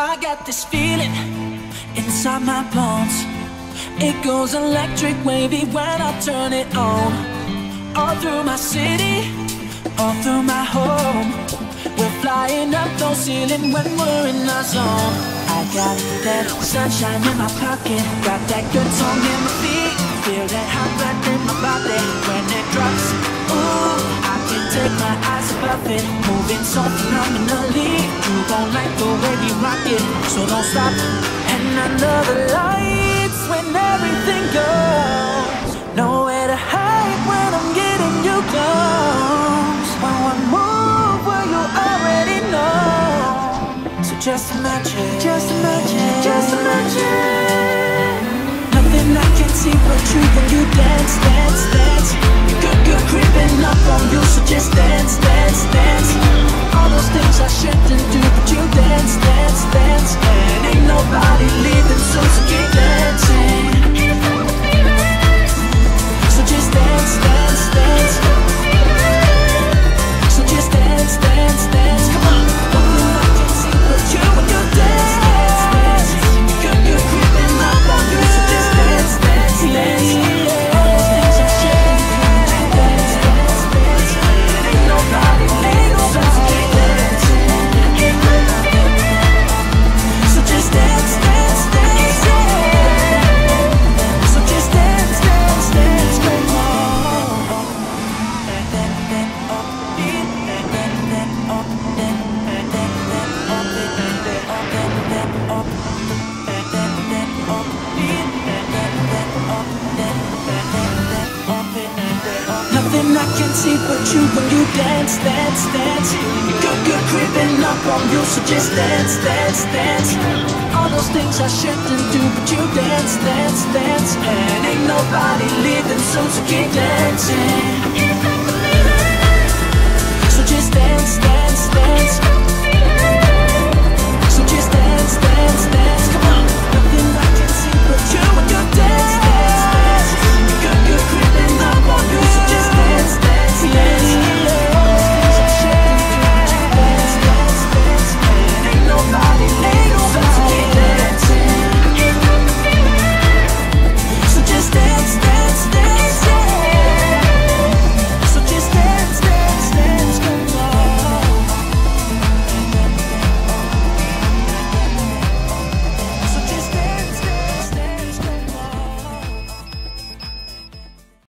I got this feeling inside my bones. It goes electric wavy when I turn it on. All through my city, all through my home. We're flying up no ceiling when we're in our zone. I got that sunshine in my pocket, got that good song in my feet. Feel that hot blood in my body when it drops. Ooh, I can take my eyes above it, moving so phenomenally. You gon' like the way we rock don't stop. And under the lights, when everything goes, nowhere to hide when I'm getting you close. I move, well you already know. So just imagine, just imagine, just imagine. Nothing I can see but you when you dance, dance, dance. And I can't see but you when you dance, dance, dance. You you're creeping up on you, so just dance, dance, dance. All those things I shouldn't do, but you dance, dance, dance. And ain't nobody leaving, soon, so keep dancing. So just dance, dance.